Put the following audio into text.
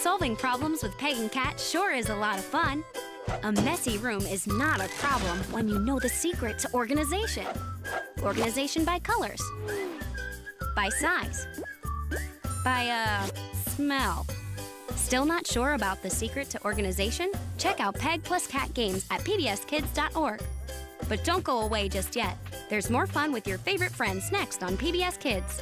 Solving problems with Peg and Cat sure is a lot of fun. A messy room is not a problem when you know the secret to organization. Organization by colors, by size, by, uh, smell. Still not sure about the secret to organization? Check out Peg plus Cat games at pbskids.org. But don't go away just yet. There's more fun with your favorite friends next on PBS Kids.